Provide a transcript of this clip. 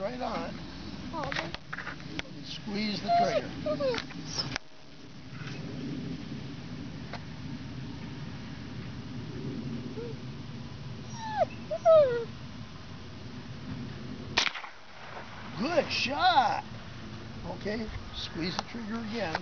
right on it. And squeeze the trigger. Good shot. Okay, squeeze the trigger again.